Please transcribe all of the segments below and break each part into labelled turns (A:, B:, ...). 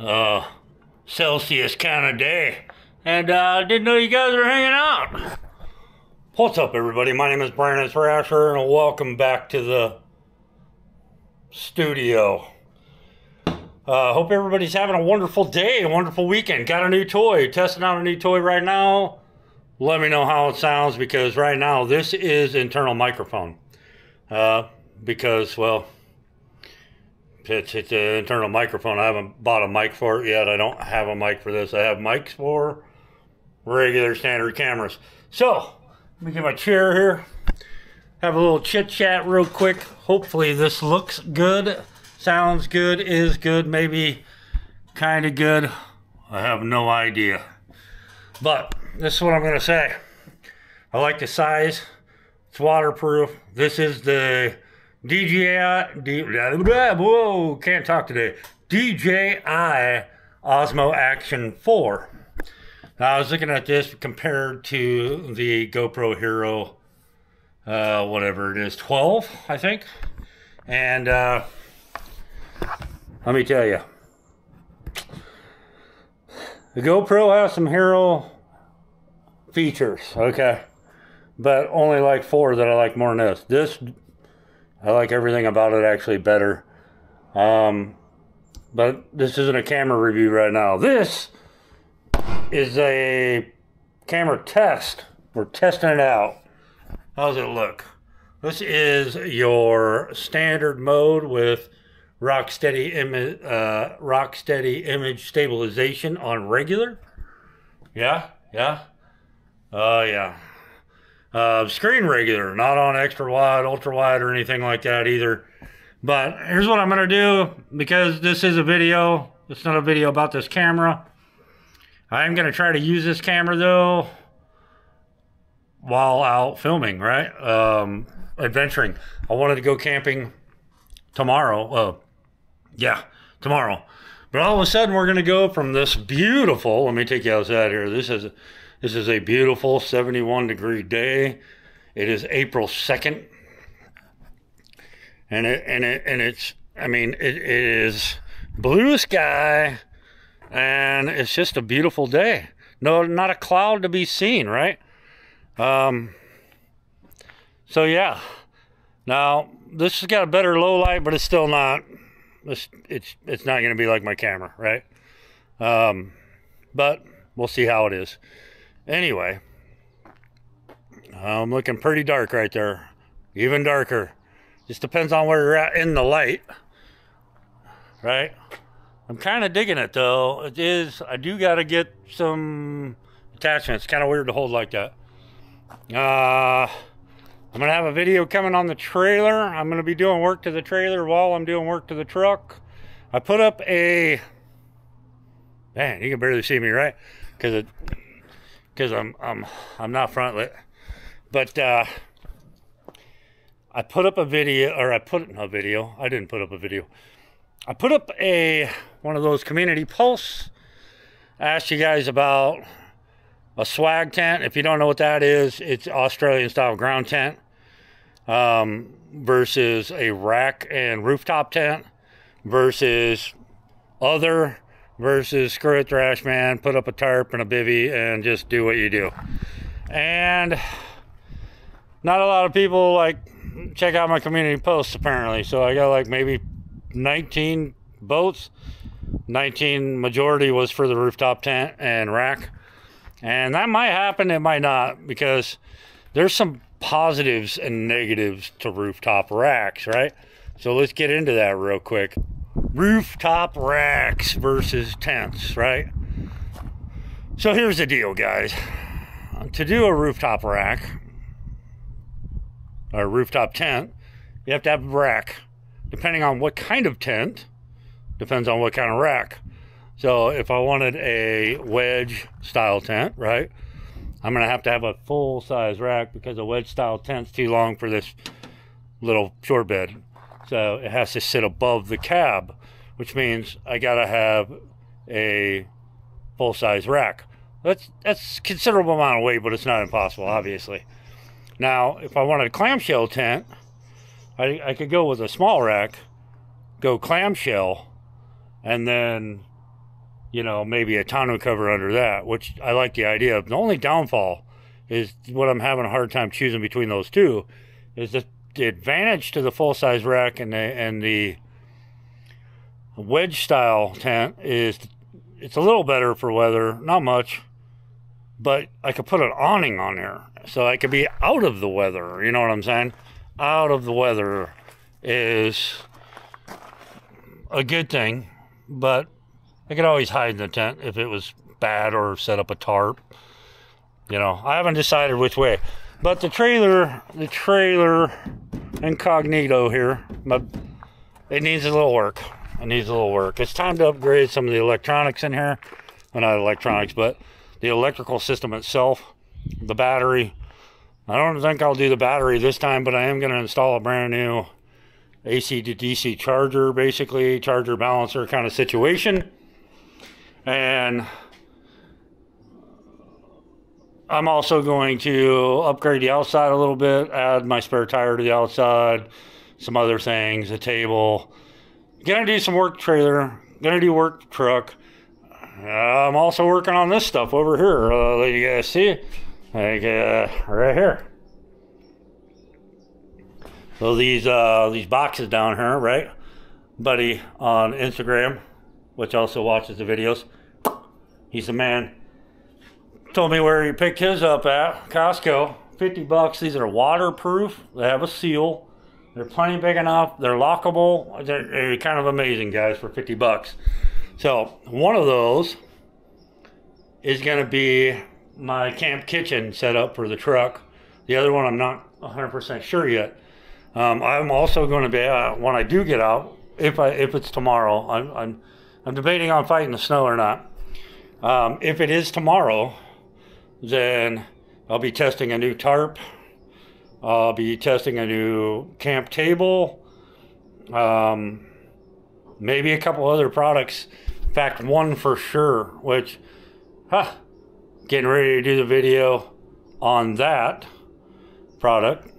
A: uh, Celsius kind of day. And uh, didn't know you guys were hanging out. What's up, everybody? My name is Brandon Thrasher, and welcome back to the studio. Uh, hope everybody's having a wonderful day, a wonderful weekend. Got a new toy, testing out a new toy right now. Let me know how it sounds because right now this is internal microphone. Uh, because, well, it's, it's an internal microphone. I haven't bought a mic for it yet. I don't have a mic for this. I have mics for regular standard cameras. So, let me get my chair here. Have a little chit chat real quick. Hopefully, this looks good, sounds good, is good, maybe kind of good. I have no idea. But this is what I'm going to say. I like the size. It's waterproof. This is the DJI. D, whoa, can't talk today. DJI Osmo Action 4. Now, I was looking at this compared to the GoPro Hero, uh, whatever it is, 12, I think. And uh, let me tell you, the GoPro has some Hero features, okay? But only like four that I like more than this. This, I like everything about it actually better. Um, but this isn't a camera review right now. This is a camera test. We're testing it out. How's it look? This is your standard mode with Rocksteady image, uh, image stabilization on regular. Yeah, yeah. Oh uh, yeah. Uh, screen regular, not on extra wide, ultra wide, or anything like that either. But here's what I'm gonna do because this is a video. It's not a video about this camera. I'm gonna try to use this camera though while out filming, right? Um, adventuring. I wanted to go camping tomorrow. Uh, yeah, tomorrow. But all of a sudden, we're gonna go from this beautiful. Let me take you outside here. This is this is a beautiful 71 degree day. It is April 2nd. And it and it and it's I mean it is blue sky and it's just a beautiful day. No not a cloud to be seen, right? Um so yeah. Now this has got a better low light, but it's still not it's it's it's not gonna be like my camera, right? Um but we'll see how it is. Anyway, I'm looking pretty dark right there. Even darker. Just depends on where you're at in the light. Right? I'm kind of digging it though. It is, I do got to get some attachments. Kind of weird to hold like that. Uh, I'm going to have a video coming on the trailer. I'm going to be doing work to the trailer while I'm doing work to the truck. I put up a, man, you can barely see me, right? Because it, because I'm I'm I'm not front lit. But uh, I put up a video, or I put a video. I didn't put up a video. I put up a one of those community posts. I asked you guys about a swag tent. If you don't know what that is, it's Australian style ground tent um, versus a rack and rooftop tent versus other versus screw it thrash man put up a tarp and a bivy and just do what you do. And not a lot of people like check out my community posts apparently. So i got like maybe 19 boats 19 majority was for the rooftop tent and rack. And that might happen it might not because there's some positives and negatives to rooftop racks right? So let's get into that real quick rooftop racks versus tents, right? So here's the deal, guys. To do a rooftop rack or rooftop tent, you have to have a rack. Depending on what kind of tent, depends on what kind of rack. So if I wanted a wedge style tent, right? I'm gonna have to have a full size rack because a wedge style tent's too long for this little short bed. So it has to sit above the cab, which means I gotta have a full size rack. That's that's considerable amount of weight, but it's not impossible, obviously. Now, if I wanted a clamshell tent, I, I could go with a small rack, go clamshell, and then you know, maybe a tonneau cover under that, which I like the idea of. The only downfall is what I'm having a hard time choosing between those two is the, the advantage to the full size rack and the, and the wedge style tent is it's a little better for weather, not much, but I could put an awning on there so I could be out of the weather. You know what I'm saying? Out of the weather is a good thing, but I could always hide in the tent if it was bad or set up a tarp. You know, I haven't decided which way. But the trailer, the trailer incognito here, but it needs a little work. It needs a little work. It's time to upgrade some of the electronics in here. Well, not electronics, but the electrical system itself, the battery. I don't think I'll do the battery this time, but I am going to install a brand new AC to DC charger, basically, charger balancer kind of situation. And I'm also going to upgrade the outside a little bit, add my spare tire to the outside, some other things, a table. Gonna do some work trailer, gonna do work truck. Uh, I'm also working on this stuff over here. Uh, let you guys see, like uh, right here. So these uh, these boxes down here, right? Buddy on Instagram, which also watches the videos. He's the man. Told me where he picked his up at Costco. 50 bucks. These are waterproof. They have a seal. They're plenty big enough. They're lockable. They're, they're kind of amazing, guys, for 50 bucks. So one of those is going to be my camp kitchen set up for the truck. The other one I'm not 100% sure yet. Um, I'm also going to be uh, when I do get out, if I if it's tomorrow. I'm I'm, I'm debating on fighting the snow or not. Um, if it is tomorrow, then I'll be testing a new tarp. I'll be testing a new camp table. Um, maybe a couple other products. In fact, one for sure, which, huh, getting ready to do the video on that product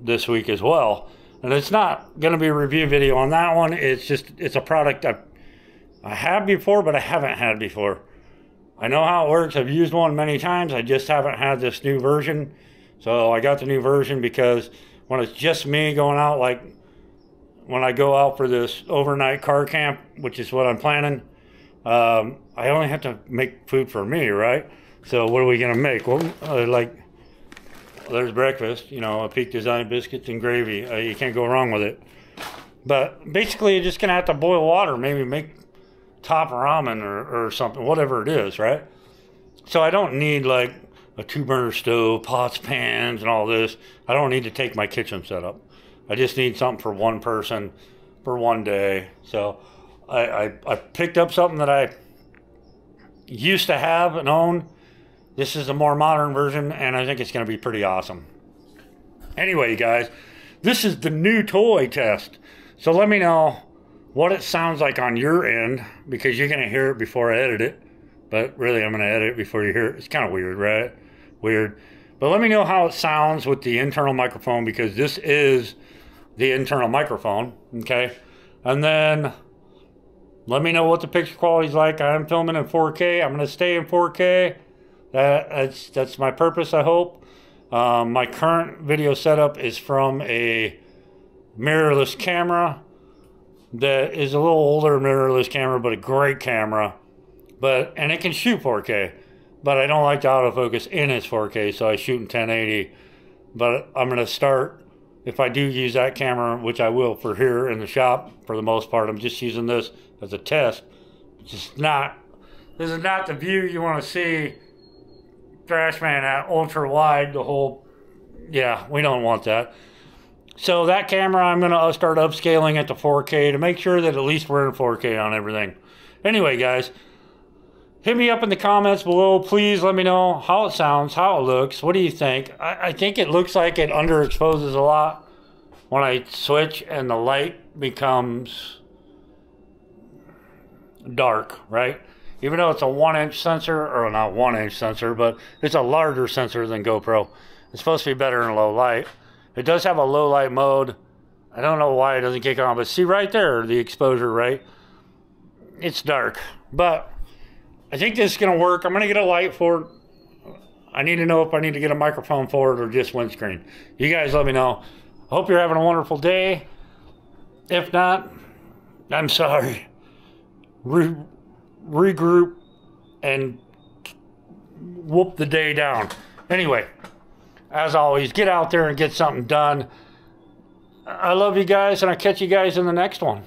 A: this week as well. And it's not going to be a review video on that one. It's just, it's a product I, I have before, but I haven't had before. I know how it works. I've used one many times. I just haven't had this new version. So I got the new version because when it's just me going out, like when I go out for this overnight car camp, which is what I'm planning, um, I only have to make food for me, right? So what are we going to make? Well, uh, like there's breakfast, you know, a Peak Design biscuits and gravy. Uh, you can't go wrong with it. But basically, you're just gonna have to boil water, maybe make top ramen or, or something, whatever it is, right? So I don't need like a two burner stove, pots, pans, and all this. I don't need to take my kitchen setup. I just need something for one person for one day. So I, I, I picked up something that I used to have and own this is a more modern version, and I think it's going to be pretty awesome. Anyway, guys, this is the new toy test. So let me know what it sounds like on your end, because you're going to hear it before I edit it. But really, I'm going to edit it before you hear it. It's kind of weird, right? Weird. But let me know how it sounds with the internal microphone, because this is the internal microphone, okay? And then let me know what the picture quality is like. I'm filming in 4K. I'm going to stay in 4K. That, that's that's my purpose. I hope. Um, my current video setup is from a mirrorless camera that is a little older mirrorless camera, but a great camera. But and it can shoot 4K, but I don't like the autofocus in its 4K, so I shoot in 1080. But I'm gonna start if I do use that camera, which I will for here in the shop for the most part. I'm just using this as a test. Just not. This is not the view you want to see Thrashman at ultra wide, the whole, yeah, we don't want that. So that camera, I'm going to uh, start upscaling it to 4K to make sure that at least we're in 4K on everything. Anyway, guys, hit me up in the comments below. Please let me know how it sounds, how it looks. What do you think? I, I think it looks like it underexposes a lot when I switch and the light becomes dark, right? even though it's a one inch sensor, or not one inch sensor, but it's a larger sensor than GoPro. It's supposed to be better in low light. It does have a low light mode. I don't know why it doesn't kick on, but see right there, the exposure, right? It's dark. But I think this is to work. I'm to get a light for it. I need to know if I need to get a microphone for it or just windscreen. You guys let me know. I Hope you're having a wonderful day. If not, I'm sorry. Re- regroup and whoop the day down. Anyway, as always, get out there and get something done. I love you guys, and I'll catch you guys in the next one.